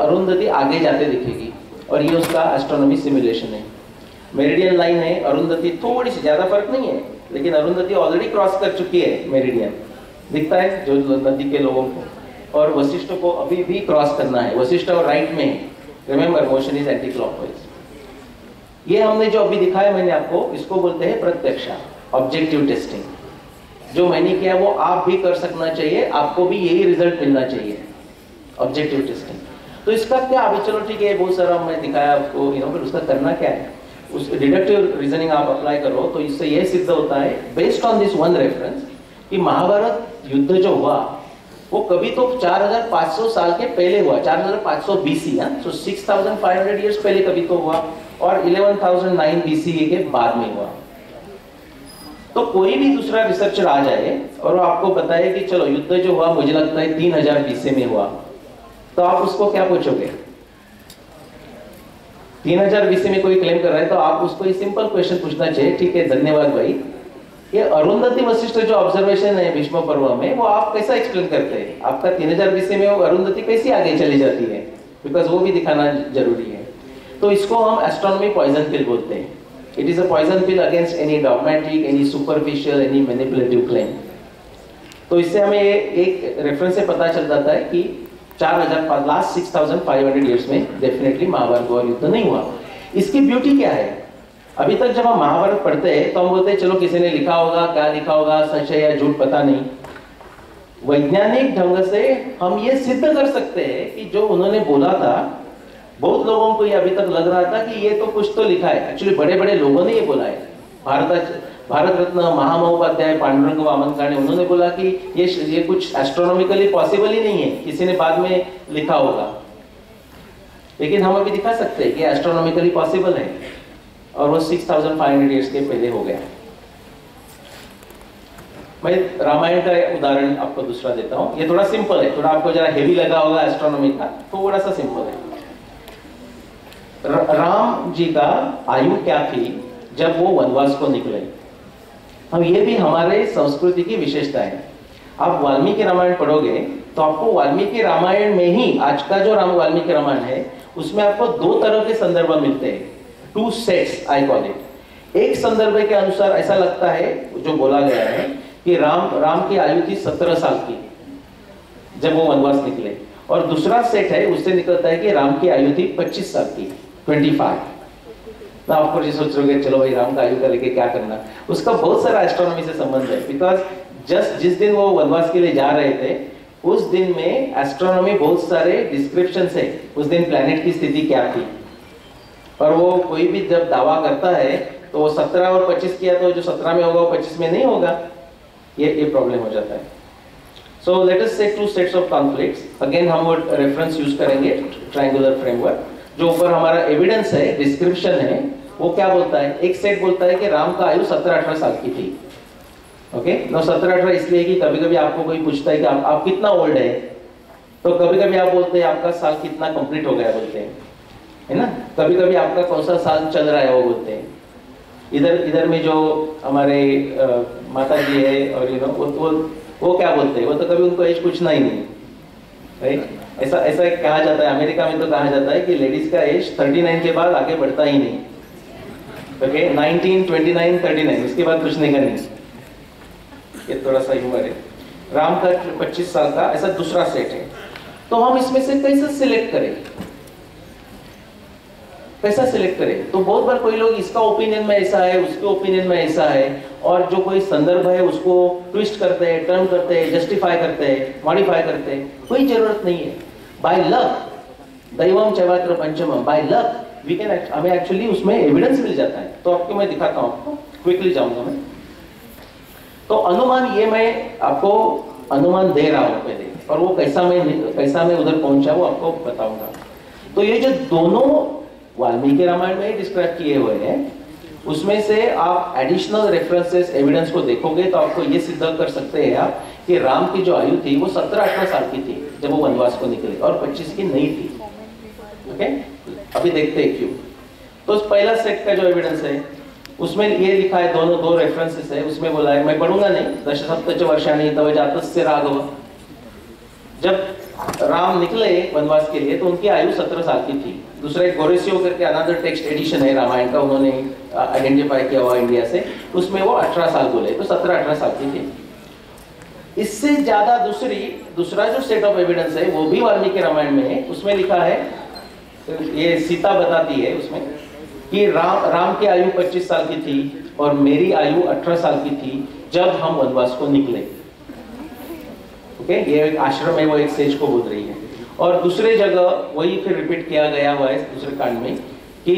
अरुंधति आगे जाते दिखेगी और ये उसका एस्ट्रोनॉमी सिमुलेशन है। मेरिडियन लाइन है, अरुंधति थोड़ी सी, ज़्यादा फ़र्क नहीं है, लेकिन अरुंधति ऑलरेडी क्रॉस कर चुकी है मेरिडियन दिखता है जो नदी के लोगों को। और वशिष्ठ को अभी भी क्रॉस करना है। वशिष्ठ और राइट में remember motion is anticlockwise ये हमने जो अभी दिखाया मैंने आपको, इसको बोलते हैं प्रत्यक्षा ऑब्जेक्टिव टेस्टिंग जो मैंने किया, वो आप भी कर सकना चाहिए, आपको भी यही रिज़ल्ट मिलना चाहिए। ऑब्जेक्टिव टेस्टिंग तो इसका क्या अभी चलो ठीक है बहुत सारा मैं दिखाया आपको यू नो फिर उसका करना क्या है? उस डिडक्टिव रीजनिंग आप अप्लाई करो तो इससे यह सिद्ध होता है based on this one reference कि महाभारत युद्ध जो हुआ, वो कभी तो 4500 साल के पहले हुआ 4500 बीसी हाँ सो 6500 इयर्स पहले कभी तो हुआ, और 11009 बीसी के बाद में हुआ। तो कोई भी दूसरा रिसर्चर आ जाए, और वो आपको बताए कि चलो, युद्ध जो हुआ, मुझे लगता है 3000 बीसी में हुआ। तो आप उसको क्या पूछोगे? 3000 बीसी में कोई क्लेम कर रहा है तो आप उसको ये सिंपल क्वेश्चन पूछना चाहिए। ठीक है, धन्यवाद भाई। ये अरुंधति वशिष्ठ जो ऑब्जर्वेशन है भीष्म पर्व में, वो आप कैसा एक्सप्लेन करते हैं? आपका 3000 बीसी में वो अरुंधति कैसी आगे चली जाती है? बिकॉज़ वो भी दिखाना ज़रूरी है। तो इसको हम एस्ट्रोनॉमी पॉइजन पिल बोलते हैं। It is a poison pill against any dogmatic any superficial any manipulative claim तो इससे हमें एक रेफरेंस से पता चल जाता है कि 4000 लास्ट 6500 इयर्स में डेफिनेटली महाभारत और युद्ध नहीं हुआ। इसकी ब्यूटी क्या है? अभी तक जब हम महाभारत पढ़ते हैं तो हम बोलते हैं, चलो, किसी ने लिखा होगा, क्या लिखा होगा है या झूठ, पता नहीं। वैज्ञानिक ढंग से हम ये सिद्ध कर सकते हैं कि जो उन्होंने बोला था, बहुत लोगों को ये अभी तक लग रहा था कि ये तो कुछ तो लिखा है। एक्चुअली बड़े बड़े लोगों ने ये बोला है। भारत भारत रत्न महामहोपाध्याय पांडुरंग वामनकाणे उन्होंने बोला कि ये ये कुछ एस्ट्रोनॉमिकली पॉसिबल ही नहीं है। किसी ने बाद में लिखा होगा। लेकिन हम अभी दिखा सकते हैं कि एस्ट्रोनॉमिकली पॉसिबल है। और वो 6500 इयर्स के पहले हो गया। मैं रामायण का उदाहरण आपको दूसरा देता हूँ। ये थोड़ा सिंपल है। थोड़ा आपको जरा हेवी लगा होगा एस्ट्रोनॉमी का थोड़ा सा सिंपल है। राम जी का आयु क्या थी जब वो वनवास को निकले? हम ये भी हमारे संस्कृति की विशेषता है। आप वाल्मीकि रामायण पढ़ोगे तो आपको वाल्मीकि रामायण में ही आज का जो राम वाल्मीकि रामायण है, उसमें आपको दो तरह के संदर्भ मिलते हैं। Two sets I call it एक संदर्भ के अनुसार ऐसा लगता है, जो बोला गया है, कि राम राम की आयु थी सत्रह साल की, जब वो वनवास निकले। और दूसरा सेट है, उससे निकलता है कि राम की आयु थी पच्चीस साल की ट्वेंटी फाइव तो आपको जी सोच रहे चलो भाई राम का आयु का लेके क्या करना? उसका बहुत सारा एस्ट्रोनॉमी से संबंध है बिकॉज़ जस्ट जिस दिन वो वनवास के लिए जा रहे थे, उस दिन में एस्ट्रोनॉमी बहुत सारे डिस्क्रिप्शन है। उस दिन प्लेनेट की स्थिति क्या थी? और वो कोई भी जब दावा करता है तो वो सत्रह और पच्चीस किया तो जो सत्रह में होगा, वो पच्चीस में नहीं होगा। ये ये प्रॉब्लम हो जाता है। So let us say two sets of conflicts again हम वो रेफरेंस यूज़ करेंगे ट्रायंगुलर फ्रेमवर्क जो ऊपर हमारा एविडेंस है डिस्क्रिप्शन है। वो क्या बोलता है? एक सेट बोलता है कि राम का आयु सत्रह अठारह साल की थी। ओके नो सत्रह अठारह इसलिए कि कभी कभी आपको कोई पूछता है कि आप, आप कितना ओल्ड है? तो कभी कभी आप बोलते हैं आपका साल कितना कंप्लीट हो गया बोलते हैं। है ना? कभी कभी आपका कौन सा साल चल रहा है वो बोलते हैं। इधर इधर में जो हमारे माता जी है और यू नो वो, वो वो क्या बोलते हैं? वो तो कभी उनको एज पूछना ही नहीं। राइट ऐसा ऐसा कहा जाता है अमेरिका में तो कहा जाता है कि लेडीज़ का एज 39 के बाद आगे बढ़ता ही नहीं। Okay okay? 19, 29, 39 उसके बाद पूछने का नहीं ये थोड़ा सा ह्यूमर है। राम का 25 साल का ऐसा दूसरा सेट है। तो हम इसमें से कैसे सिलेक्ट करें। कैसा सिलेक्ट करें। तो बहुत बार कोई लोग इसका ओपिनियन में ऐसा है उसके ओपिनियन में ऐसा है और जो कोई संदर्भ है उसको ट्विस्ट करते हैं टर्न करते हैं जस्टिफाई करते हैं मॉडिफाई करते हैं। कोई ज़रूरत नहीं है। बाय लक दैवम चैवात्र पंचम बाय लक वी कैन हमें एक्चुअली उसमें एविडेंस मिल जाता है। तो आपको मैं दिखाता हूँ आपको। क्विकली जाऊँगा मैं। तो अनुमान ये मैं आपको अनुमान दे रहा हूँ पहले। और वो कैसा मैं कैसा मैं उधर पहुँचा वो आपको बताऊँगा। तो ये जो दोनों वाल्मीकि रामायण में डिस्क्राइब किए हुए हैं, उसमें से आप एडिशनल रेफरेंसेस एविडेंस को देखोगे तो आपको ये सिद्ध कर सकते हैं आप कि राम की जो आयु थी वो सत्रह अठारह साल की थी, जब वो वनवास को निकले और पच्चीस की नहीं थी। ओके अभी देखते हैं क्यों। तो पहला सेट का जो एविडेंस है, उसमें ये लिखा है, दोनों, दो रेफरेंसेस है, उसमें बोला है, मैं पढ़ूँगा नहीं दश सप्तच वर्षाणी तव जात से राघव जब राम निकले वनवास के लिए तो उनकी आयु सत्रह साल की थी। दूसरा एक गोरेसियो करके अनदर टेक्स्ट एडिशन है, रामायण का, उन्होंने आइडेंटिफाई किया हुआ इंडिया से। उसमें वो अठारह साल बोले तो सत्रह, अठारह साल की थी। इससे ज़्यादा दूसरी, दूसरा जो सेट ऑफ़ एविडेंस है, वो भी वाल्मीकि रामायण में है, उसमें लिखा है ये सीता बताती है उसमें कि राम राम की आयु 25 साल की थी और मेरी आयु 18 साल की थी जब हम वनवास को निकले। ओके? ये एक आश्रम है, वो एक सेज को बोल रही है। और दूसरे जगह वही फिर रिपीट किया गया हुआ है, दूसरे कांड में, कि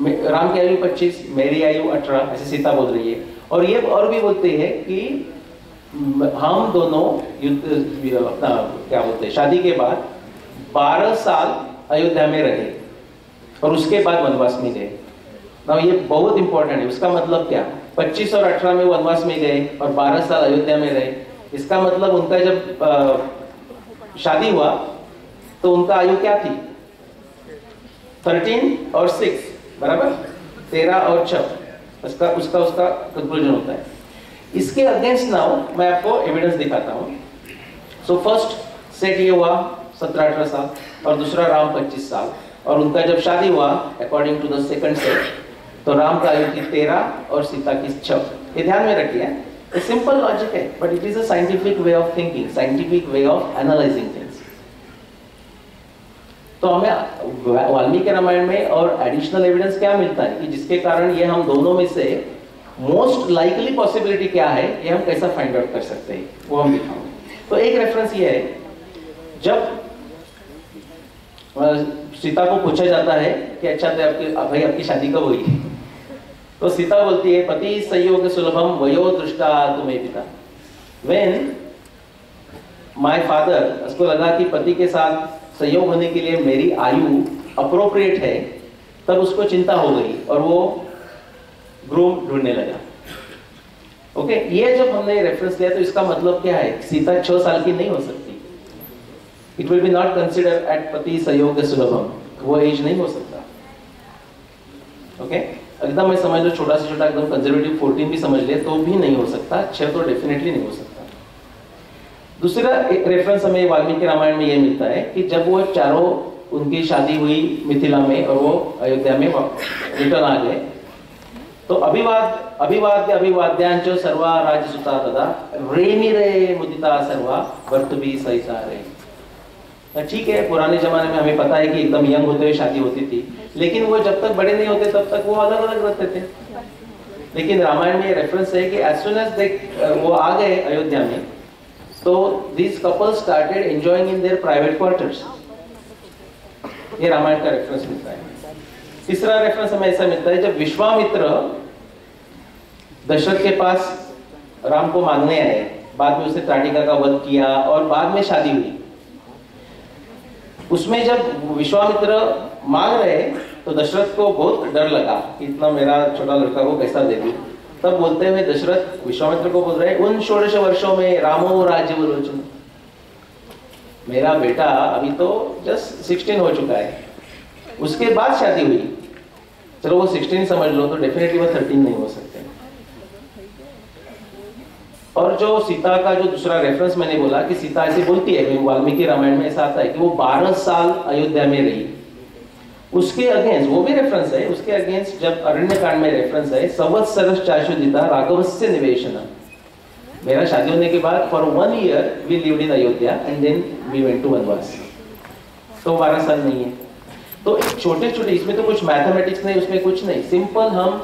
राम की आयु 25 मेरी आयु 18 ऐसे सीता बोल रही है। और ये और भी बोलते हैं कि हम दोनों युद्ध क्या बोलते हैं, शादी के बाद 12 साल अयोध्या में रहे और उसके बाद वनवास में गए। ना ये बहुत इंपॉर्टेंट है। उसका मतलब क्या? 25 और 18 में वनवास में गए और 12 साल अयोध्या में रहे। इसका मतलब उनका जब शादी हुआ तो उनका आयु क्या थी? 13 और 6 बराबर? 13 और 6 उसका उसका उसका कंक्लूजन होता है। इसके अगेंस्ट नाउ मैं आपको एविडेंस दिखाता हूँ। सो फ़र्स्ट सेट ये हुआ 17 18 साल। और दूसरा राम 25 साल। और उनका जब शादी हुआ according to the second set तो राम का आयु थी 13 और सीता की 6 ये ध्यान में रखिए सिंपल लॉजिक है but it is a scientific way of thinking scientific way of analysing things तो हमें वाल्मीकि रामायण में और एडिशनल एविडेंस क्या मिलता है? कि जिसके कारण ये हम दोनों में से मोस्ट लाइकली पॉसिबिलिटी क्या है, ये हम कैसा फाइंड आउट कर सकते हैं? वो हम दिखाओगे तो एक रेफरेंस ये है, जब सीता को पूछा जाता है कि अच्छा तो आपकी भाई, आपकी शादी कब हुई? तो सीता बोलती है, पति संयोग सुलभम वयो दृष्टा तुम्हें पिता। वेन माय फादर उसको लगा कि पति के साथ संयोग होने के लिए मेरी आयु अप्रोप्रिएट है, तब उसको चिंता हो गई और वो ग्रूम ढूँढने लगा। ओके ये जब हमने रेफरेंस लिया तो इसका मतलब क्या है? सीता छह साल की नहीं हो सकती। It will be not consider at पति सहयोग सुलभम वो एज नहीं हो सकता। ओके? एकदम मैं समझ लो छोटा से छोटा एकदम कंजर्वेटिव 14 भी समझ ले तो भी नहीं हो सकता। छह तो डेफिनेटली नहीं हो सकता। दूसरा एक रेफरेंस हमें वाल्मीकि रामायण में यह मिलता है कि जब वो चारों उनकी शादी हुई मिथिला में और वो अयोध्या में रिटर्न आ गए तो अभिवाद, अभिवाद्य, अभिवाद्यांच सर्वा राजसुता तदा। रेमी रे मुदिता सर्वा वर्त भी सही रे। ठीक है, पुराने जमाने में हमें पता है कि एकदम यंग होते हुए शादी होती थी, लेकिन वो जब तक बड़े नहीं होते, तब तक वो अलग अलग रहते थे। लेकिन रामायण में रेफरेंस है कि एज सुन एज दे वो आ गए अयोध्या में तो this couple started enjoying in their private quarters ये रामायण का रेफरेंस मिलता है। तीसरा रेफरेंस हमें ऐसा मिलता है, जब विश्वामित्र दशरथ के पास राम को मांगने आए, बाद में उसने त्राटिका का वध किया और बाद में शादी हुई। उसमें जब विश्वामित्र मांग रहे तो दशरथ को बहुत डर लगा कि इतना मेरा छोटा लड़का को कैसा दे दू। तब बोलते हुए दशरथ विश्वामित्र को बोल रहे, उन षोड़श वर्षों में रामो राज्य विरोचन मेरा बेटा अभी तो जस्ट सिक्सटीन हो चुका है। उसके बाद शादी हुई। चलो वो सिक्सटीन समझ लो तो डेफिनेटली वो थर्टीन नहीं हो सकते। और जो सीता का जो दूसरा रेफरेंस मैंने बोला कि सीता ऐसे बोलती है वाल्मीकि रामायण में ऐसा आता है कि वो 12 साल अयोध्या में रही। उसके अगेंस्ट वो भी रेफरेंस है, उसके अगेंस्ट जब अरण्य कांड में रेफरेंस है संवत्सर चाशुदिता राघवस्य निवेशन मेरा शादी होने के बाद for one year we live in Ayodhya and then we went to वनवास। तो बारह साल नहीं है। तो छोटे छोटे इसमें तो कुछ मैथमेटिक्स नहीं, उसमें कुछ नहीं। सिंपल हम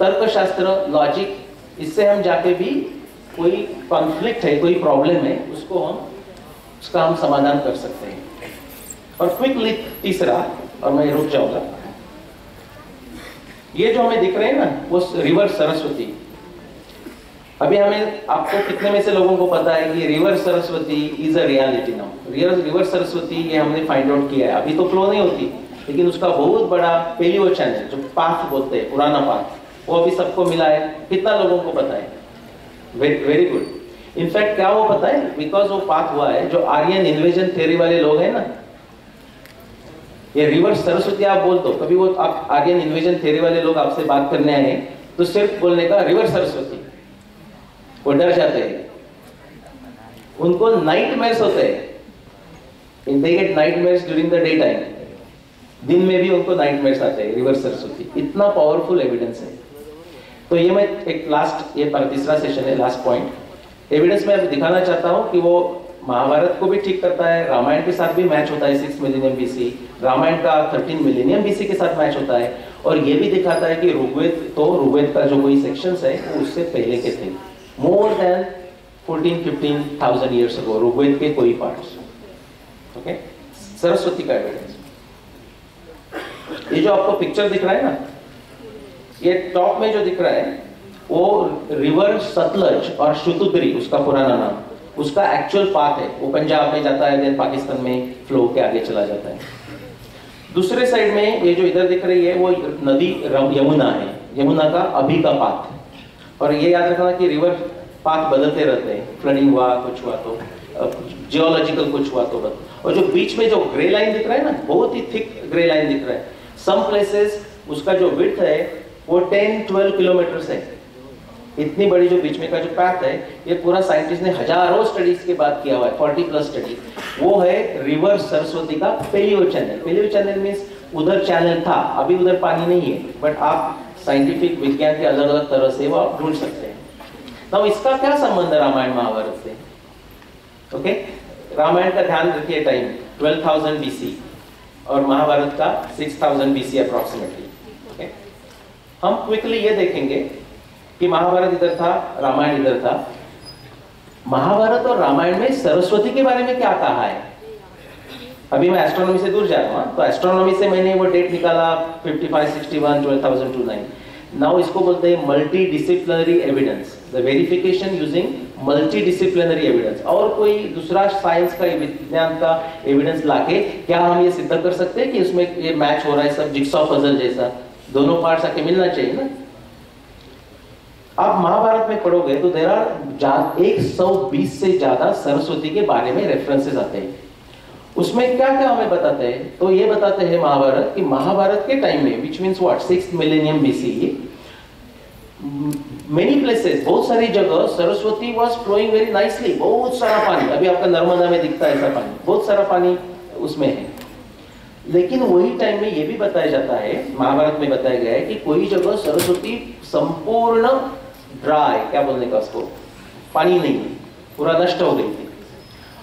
तर्कशास्त्र लॉजिक इससे हम जाके भी कोई कॉन्फ्लिक्ट है, कोई प्रॉब्लम है, उसको हम, उसका हम समाधान कर सकते हैं। और क्विकली तीसरा, और मैं रुक जाऊँगा। ये जो हमें दिख रहे हैं ना, वो रिवर सरस्वती। अभी हमें, आपको कितने में से लोगों को पता है कि river Saraswati is a reality now river river Saraswati ये हमने फाइंड आउट किया है। अभी तो फ्लो नहीं होती, लेकिन उसका बहुत बड़ा पेलियोचन है, जो पाथ बोलते हैं, पुराना पाथ वो अभी सबको मिला है। कितना लोगों को पता है? वेरी गुड इनफैक्ट क्या वो पता है? बिकॉज़ वो पाथ हुआ है, जो आर्यन इन्वेजन थ्योरी वाले लोग हैं ना। ये रिवर्स सरस्वती आप बोल दो, कभी वो आप आर्यन इन्वेजन थ्योरी वाले लोग आपसे बात करने आए हैं तो सिर्फ़ बोलने का रिवर्स सरस्वती। वो डर जाते हैं। उनको नाइट मेयर्स होते हैं। They get nightmares during the day time दिन में भी उनको नाइटमेयर्स आते हैं रिवर्स सरस्वती। इतना पावरफुल एविडेंस है। तो ये मैं एक लास्ट ये तीसरा सेशन है लास्ट पॉइंट एविडेंस में दिखाना चाहता हूँ कि वो महाभारत को भी ठीक करता है, रामायण के साथ भी मैच होता है सिक्स मिलीनियम बीसी रामायण का थर्टीन मिलीनियम बीसी के साथ मैच होता है और ये भी दिखाता है कि ऋग्वेद तो ऋग्वेद का जो कोई सेक्शन है, वो उससे पहले के थे. More than 14 15 thousand years ago Rigveda के कोई पार्ट्स ओके सरस्वती का एविडेंस ये जो आपको पिक्चर दिख रहा है ना ये टॉप में जो दिख रहा है, वो रिवर सतलज और शुतुद्री उसका पुराना नाम, उसका एक्चुअल पाथ है। वो पंजाब में जाता है देन पाकिस्तान में फ्लो के आगे चला जाता है। दूसरे साइड में ये जो इधर दिख रही है, वो नदी यमुना है। यमुना का अभी का पाथ और ये याद रखना कि रिवर पाथ बदलते रहते हैं। फ्लडिंग हुआ, कुछ हुआ तो जियोलॉजिकल कुछ हुआ तो बदल। और जो बीच में जो ग्रे लाइन दिख रहा है ना, बहुत ही थिक ग्रे लाइन दिख रहा है। सम प्लेसेस उसका जो विथ है वो 10-12 किलोमीटर है। इतनी बड़ी जो बीच में का जो पैथ है ये पूरा साइंटिस्ट ने हज़ारों स्टडीज़ के बाद किया हुआ है 40 प्लस स्टडी वो है रिवर सरस्वती का palaeo channel palaeo channel means उधर चैनल था अभी उधर पानी नहीं है बट आप साइंटिफिक विज्ञान के अलग अलग तरह से वो आप ढूंढ सकते हैं। तो इसका क्या संबंध है रामायण महाभारत से? ओके रामायण का ध्यान रखिए टाइम 12,000 बीसी और महाभारत का 6,000 बीसी अप्रोक्सीमेटली हम क्विकली ये देखेंगे कि महाभारत इधर था रामायण इधर था। महाभारत और रामायण में सरस्वती के बारे में क्या कहा है? अभी मैं एस्ट्रोनॉमी से दूर जा रहा हूँ तो एस्ट्रोनॉमी से मैंने वो डेट निकाला 55, 61, 12,029 नाउ इसको बोलते हैं multidisciplinary evidence the verification using multidisciplinary evidence और कोई दूसरा साइंस का विज्ञान का एविडेंस लाके क्या हम ये सिद्ध कर सकते हैं कि उसमें ये मैच हो रहा है सब जिक्सॉ पजल जैसा? दोनों पार्ट्स आके मिलना चाहिए ना। आप महाभारत में पढ़ोगे तो देर आर एक सौ बीस से ज़्यादा सरस्वती के बारे में रेफरेंसेस आते हैं। उसमें क्या क्या हमें बताते हैं? तो ये बताते हैं महाभारत कि महाभारत के टाइम में which means what six millennium BC many places बहुत सारी जगह Saraswati was flowing very nicely बहुत सारा पानी। अभी आपका नर्मदा में दिखता है ऐसा पानी, बहुत सारा पानी उसमें है। लेकिन वही टाइम में ये भी बताया जाता है, महाभारत में बताया गया है कि कोई जगह सरस्वती संपूर्ण ड्राई क्या बोलने का उसको? पानी नहीं पूरा नष्ट हो गई थी।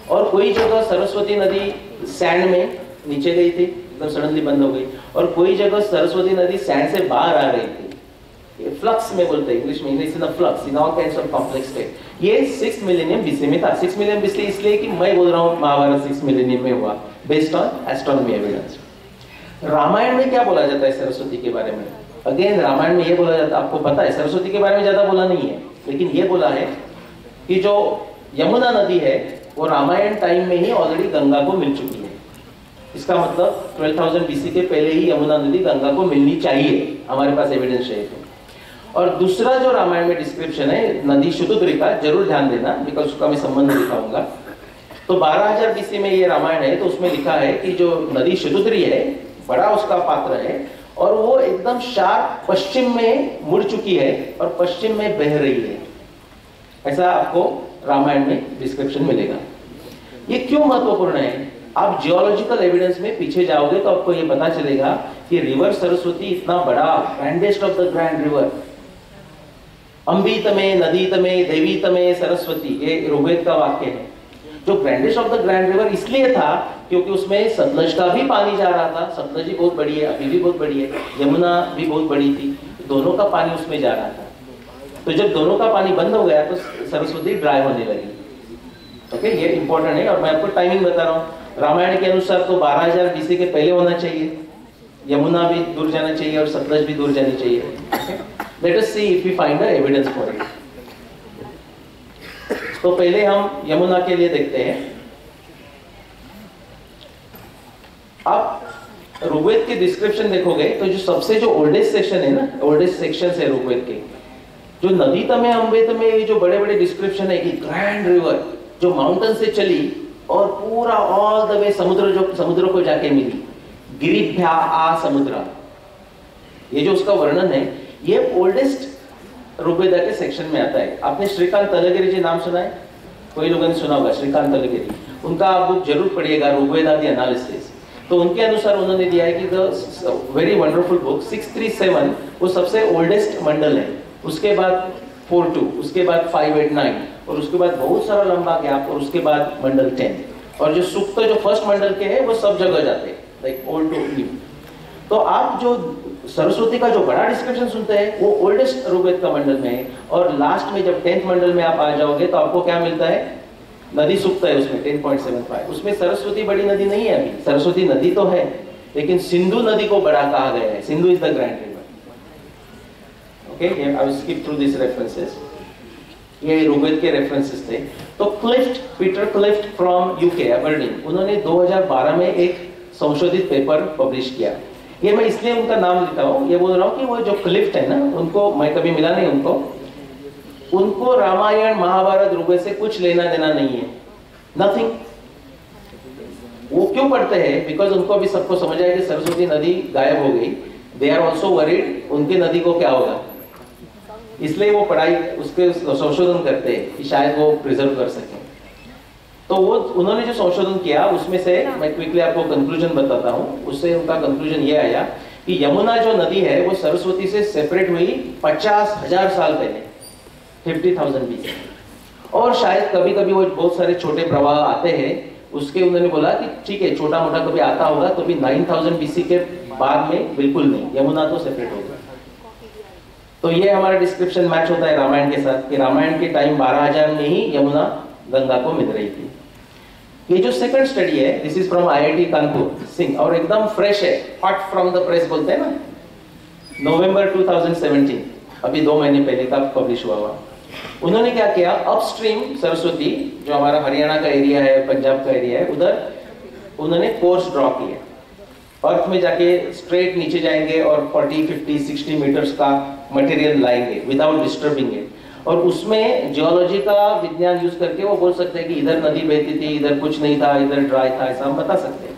और कोई जगह सरस्वती नदी सैंड में नीचे गई थी, एकदम सडनली बंद हो गई। और कोई जगह सरस्वती नदी सैंड से बाहर आ रही थी। फ्लक्स में बोलते हैं इंग्लिश में English in flux in all kinds of complex state ये सिक्स मिलेनियम बीसी में था। सिक्स मिलियन बीसी इसलिए कि मैं बोल रहा हूँ, महाभारत सिक्स मिलेनियम में हुआ। Based on astronomy evidence Ramayana में क्या बोला जाता है सरस्वती के बारे में? अगेन रामायण में ये बोला जाता है आपको पता है सरस्वती के बारे में ज़्यादा बोला नहीं है लेकिन ये बोला है कि जो यमुना नदी है वो रामायण टाइम में ही ऑलरेडी गंगा को मिल चुकी है। इसका मतलब 12,000 बीसी के पहले ही यमुना नदी गंगा को मिलनी चाहिए हमारे पास एविडेंस है तो। और दूसरा जो रामायण में डिस्क्रिप्शन है नदी शुद्धुद्री का ज़रूर ध्यान देना बिकॉज़ उसका मैं संबंध दिखाऊँगा। तो 12,000 बीसी में ये रामायण है तो उसमें लिखा है कि जो नदी शुद्धुद्री है बड़ा उसका पात्र है और वो एकदम शार्प पश्चिम में मुड़ चुकी है और पश्चिम में बह रही है। ऐसा आपको रामायण में डिस्क्रिप्शन मिलेगा। ये क्यों महत्वपूर्ण है? आप जियोलॉजिकल एविडेंस में पीछे जाओगे तो आपको ये पता चलेगा कि रिवर सरस्वती इतना बड़ा grandest of the grand river अंबित में नदीत में देवीत में सरस्वती ये ऋग्वेद का वाक्य है। जो grandest of the grand river इसलिए था क्योंकि उसमें सतलज का भी पानी जा रहा था। सतलज ही बहुत बड़ी है, अभी भी बहुत बड़ी है, यमुना भी बहुत बड़ी थी, दोनों का पानी उसमें जा रहा था। तो जब दोनों का पानी बंद हो गया तो सरस्वती ड्राई होने लगी। ओके ये इंपॉर्टेंट है और मैं आपको टाइमिंग बता रहा हूँ। रामायण के अनुसार तो 12000 बीसी के पहले होना चाहिए। यमुना भी दूर जाना चाहिए और सतलज भी दूर जानी चाहिए। Let us see if we find the evidence for it तो पहले हम यमुना के लिए देखते हैं। आप ऋग्वेद के डिस्क्रिप्शन देखोगे तो जो सबसे जो ओल्डेस्ट सेक्शन है ना ओल्डेस्ट सेक्शन है ऋग्वेद के, जो नदी तमे अम्बेत में ये जो बड़े बड़े डिस्क्रिप्शन है कि ग्रैंड रिवर जो माउंटेन से चली, और पूरा ऑल द वे समुद्र जो, समुद्र को जाके मिली, गिरिभ्या आ समुद्र। ये जो उसका वर्णन है, ये ओल्डेस्ट ऋग्वेदा के सेक्शन में आता है। आपने श्रीकांत तलगिरी जी नाम सुना है? कोई लोगों ने सुना होगा श्रीकांत तलगिरी। उनका आप बुक ज़रूर पढ़िएगा, ऋग्वेद आदि एनालिसिस तो उनके अनुसार उन्होंने दिया है कि द वेरी वंडरफुल बुक 637 वो सबसे ओल्डेस्ट मंडल है। उसके बाद 42 उसके बाद 589 और उसके बाद बहुत सारा लंबा गैप और उसके बाद मंडल 10 और जो सुक्त जो फ़र्स्ट मंडल के हैं, वो सब जगह जाते हैं। लाइक ओल्ड टू न्यू तो आप जो सरस्वती का जो बड़ा डिस्क्रिप्शन सुनते हैं, वो ओल्डेस्ट ऋग्वेद का मंडल में है। और लास्ट में जब टेंथ मंडल में आप आ जाओगे तो आपको क्या मिलता है? नदी सुक्त है उसमें 10.75 उसमें सरस्वती बड़ी नदी नहीं है अभी। सरस्वती नदी तो है, लेकिन सिंधु नदी को बड़ा कहा गया है। Sindhu is the grand river okay I skip through this references ये ऋग्वेद के रेफरेंसेस थे। तो Clift Peter Clift from UK Aberdeen उन्होंने 2012 में एक संशोधित पेपर पब्लिश किया। ये मैं इसलिए उनका नाम लेता हूँ। ये बोल रहा हूँ कि वो जो क्लिफ्ट है ना, उनको मैं कभी मिला नहीं उनको। उनको रामायण, महाभारत ऋग्वेद से कुछ लेना देना नहीं है। नथिंग वो क्यों पढ़ते हैं? बिकॉज़ उनको अभी सबको समझ आया कि सरस्वती नदी गायब हो गई। दे आर ऑल्सो वरीड उनके नदी को क्या होगा। इसलिए वो पढ़ाई, उसके संशोधन करते हैं कि शायद वो प्रिजर्व कर सके। तो वो उन्होंने जो संशोधन किया उसमें से मैं क्विकली आपको कंक्लूजन बताता हूँ। उससे उनका कंक्लूजन ये आया कि यमुना जो नदी है वो सरस्वती से सेपरेट हुई पचास हज़ार साल पहले फिफ्टी थाउज़ेंड बीसी और शायद कभी कभी वो बहुत सारे छोटे प्रवाह आते हैं उसके उन्होंने बोला कि ठीक है छोटा मोटा कभी आता होगा तो भी नाइन थाउज़ेंड बीसी के बाद में बिल्कुल नहीं यमुना तो सेपरेट होगा। तो ये हमारा डिस्क्रिप्शन मैच होता है रामायण के साथ कि रामायण के टाइम 12000 में ही यमुना गंगा को मिल रही थी। ये जो सेकंड स्टडी है this is from IIT Kanpur Singh और एकदम फ्रेश है हॉट फ्रॉम द प्रेस बोलते हैं ना। नवंबर 2017 अभी दो महीने पहले का पब्लिश हुआ हुआ। उन्होंने क्या किया अपस्ट्रीम सरस्वती जो हमारा हरियाणा का एरिया है पंजाब का एरिया है उधर उन्होंने कोर्स ड्रॉ किया। अर्थ में जाके स्ट्रेट नीचे जाएँगे और 40, 50, 60 मीटर्स का मटेरियल लाएँगे विदाउट डिस्टर्बिंग इट और उसमें जियोलॉजी का विज्ञान यूज़ करके वो बोल सकते हैं कि इधर नदी बहती थी, इधर कुछ नहीं था, इधर ड्राई था, ऐसा हम बता सकते हैं।